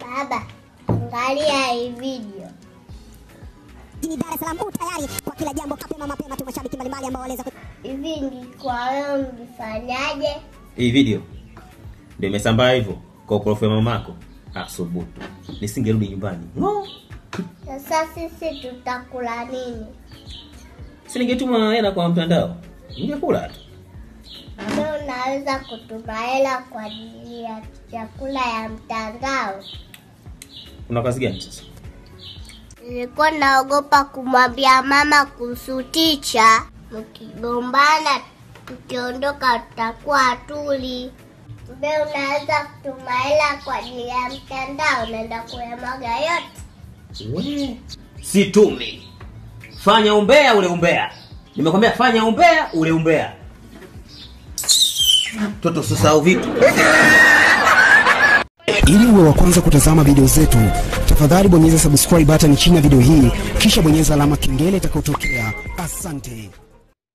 Baba, angalia hii video. Jijini Dar es Salaam huu tayari kwa kila jambo kapema mapema tu mashabiki mbalimbali ambao waleza ku- Hivi ni kwa wewe mlifanyaje? Hii video ndio imesambaa hivyo kwa ukorofi ya mamako. Asubutu, nisingerudi nyumbani. No. Sasa sisi tutakula nini? Si ningetuma hela kwa mtandao, ningekula tu. Leo unaweza kutuma hela kwa ajili ya chakula ya mtandao. Una kazi gani sasa? Nilikuwa naogopa kumwambia mama kuhusu ticha. Mkigombana tukiondoka tutakuwa hatuli. Mbe, unaweza kutuma hela kwa ajili ya mtandao, naenda kuyamwaga yote. We, situmi. Fanya umbea ule umbea. Nimekwambia fanya umbea ule umbea. Toto usisahau vitu. Ili uwe wa kwanza kutazama video zetu, tafadhali bonyeza subscribe button chini ya video hii, kisha bonyeza alama kengele itakayotokea. Asante.